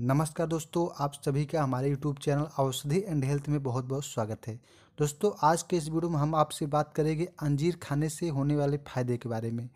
नमस्कार दोस्तों, आप सभी का हमारे YouTube channel Aushadhi and health में बहुत बहुत स्वागत है। दोस्तों, आज के इस वीडियो में हम आपसे बात करेंगे अंजीर खाने से होने वाले फ़ायदे के बारे में।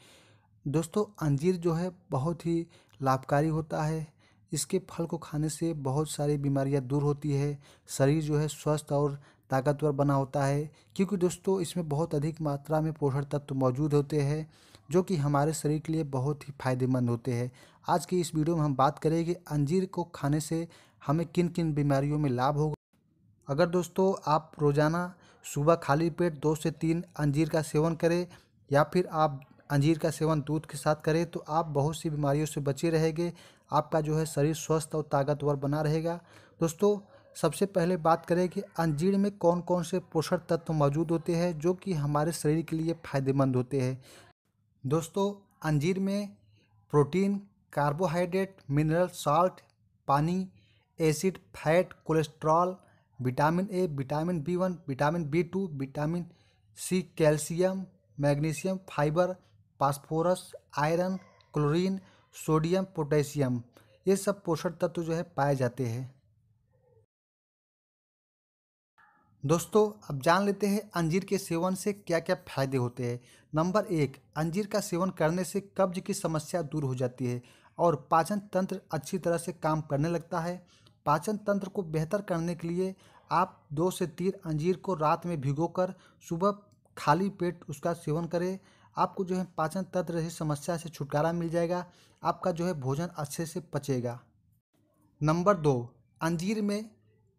दोस्तों, अंजीर जो है बहुत ही लाभकारी होता है। इसके फल को खाने से बहुत सारी बीमारियाँ दूर होती है। शरीर जो है स्वस्थ और ताकतवर बना होता है। क्योंकि दोस्तों, इसमें बहुत अधिक मात्रा में पोषण तत्व मौजूद होते हैं। जो कि हमारे शरीर के लिए बहुत ही फ़ायदेमंद होते हैं। आज की इस वीडियो में हम बात करेंगे अंजीर को खाने से हमें किन किन बीमारियों में लाभ होगा। अगर दोस्तों आप रोज़ाना सुबह खाली पेट दो से तीन अंजीर का सेवन करें या फिर आप अंजीर का सेवन दूध के साथ करें तो आप बहुत सी बीमारियों से बचे रहेंगे। आपका जो है शरीर स्वस्थ और ताकतवर बना रहेगा। दोस्तों, सबसे पहले बात करें कि अंजीर में कौन कौन से पोषक तत्व मौजूद होते हैं जो कि हमारे शरीर के लिए फ़ायदेमंद होते हैं। दोस्तों, अंजीर में प्रोटीन, कार्बोहाइड्रेट, मिनरल साल्ट, पानी, acid, fat, cholesterol, vitamin A, vitamin B one, vitamin B two, vitamin C, calcium, magnesium, fibre, phosphorus, iron, chlorine, sodium, potassium. ये सब पोषक तत्व जो है, पाए जाते हैं। दोस्तों, अब जान लेते हैं अंजीर के सेवन से क्या क्या फ़ायदे होते हैं। नंबर एक, अंजीर का सेवन करने से कब्ज की समस्या दूर हो जाती है और पाचन तंत्र अच्छी तरह से काम करने लगता है। पाचन तंत्र को बेहतर करने के लिए आप दो से तीन अंजीर को रात में भिगोकर सुबह खाली पेट उसका सेवन करें। आपको जो है पाचन तंत्र जैसी समस्या से छुटकारा मिल जाएगा। आपका जो है भोजन अच्छे से पचेगा। नंबर दो, अंजीर में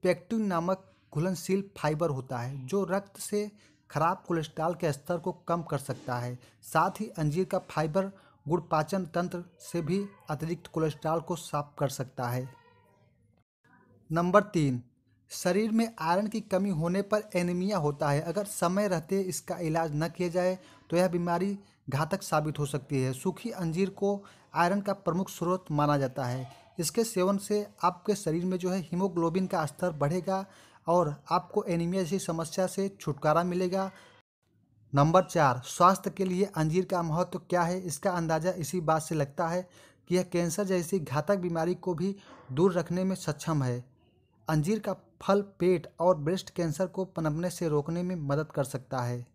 पेक्टिन नामक घुलनशील फाइबर होता है, जो रक्त से खराब कोलेस्ट्रॉल के स्तर को कम कर सकता है। साथ ही अंजीर का फाइबर गुड़ पाचन तंत्र से भी अतिरिक्त कोलेस्ट्रॉल को साफ़ कर सकता है। नंबर तीन, शरीर में आयरन की कमी होने पर एनीमिया होता है। अगर समय रहते इसका इलाज न किया जाए तो यह बीमारी घातक साबित हो सकती है। सूखी अंजीर को आयरन का प्रमुख स्रोत माना जाता है। इसके सेवन से आपके शरीर में जो है हीमोग्लोबिन का स्तर बढ़ेगा और आपको एनीमिया जैसी समस्या से छुटकारा मिलेगा। नंबर चार, स्वास्थ्य के लिए अंजीर का महत्व क्या है? इसका अंदाज़ा इसी बात से लगता है कि यह कैंसर जैसी घातक बीमारी को भी दूर रखने में सक्षम है। अंजीर का फल, पेट और ब्रेस्ट कैंसर को पनपने से रोकने में मदद कर सकता है।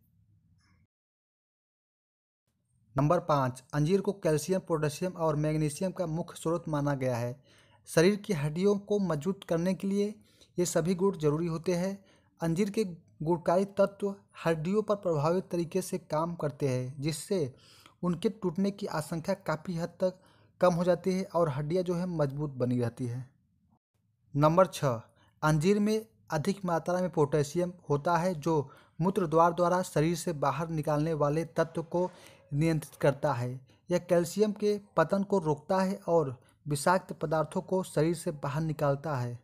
नंबर पाँच, अंजीर को कैल्शियम, पोटेशियम और मैग्नीशियम का मुख्य स्रोत माना गया है। शरीर की हड्डियों को मज़बूत करने के लिए ये सभी गुण ज़रूरी होते हैं। अंजीर के गुणकारी तत्व हड्डियों पर प्रभावित तरीके से काम करते हैं, जिससे उनके टूटने की आशंका काफ़ी हद तक कम हो जाती है और हड्डियाँ जो है मज़बूत बनी रहती है। नंबर छः, अंजीर में अधिक मात्रा में पोटेशियम होता है, जो मूत्र द्वार द्वारा शरीर से बाहर निकालने वाले तत्व को नियंत्रित करता है। यह कैल्शियम के पतन को रोकता है और विषाक्त पदार्थों को शरीर से बाहर निकालता है।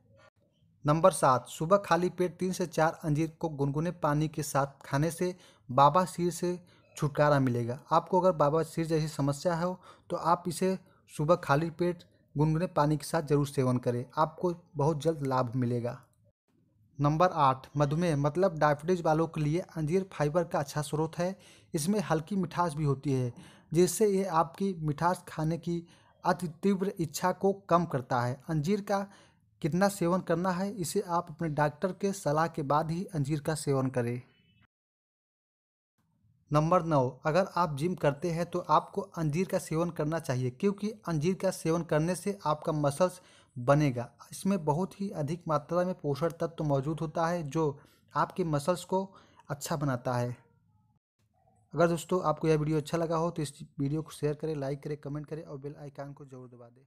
नंबर सात, सुबह खाली पेट तीन से चार अंजीर को गुनगुने पानी के साथ खाने से बाबा सिर से छुटकारा मिलेगा। आपको अगर बाबा सिर जैसी समस्या हो तो आप इसे सुबह खाली पेट गुनगुने पानी के साथ ज़रूर सेवन करें। आपको बहुत जल्द लाभ मिलेगा। नंबर आठ, मधुमेह मतलब डायबिटीज़ वालों के लिए अंजीर फाइबर का अच्छा स्रोत है। इसमें हल्की मिठास भी होती है, जिससे ये आपकी मिठास खाने की अति तीव्र इच्छा को कम करता है। अंजीर का कितना सेवन करना है, इसे आप अपने डॉक्टर के सलाह के बाद ही अंजीर का सेवन करें। नंबर नौ, अगर आप जिम करते हैं तो आपको अंजीर का सेवन करना चाहिए, क्योंकि अंजीर का सेवन करने से आपका मसल्स बनेगा। इसमें बहुत ही अधिक मात्रा में पोषण तत्व मौजूद होता है, जो आपके मसल्स को अच्छा बनाता है। अगर दोस्तों आपको यह वीडियो अच्छा लगा हो तो इस वीडियो को शेयर करें, लाइक करें, कमेंट करें और बेल आइकान को ज़रूर दबा दें।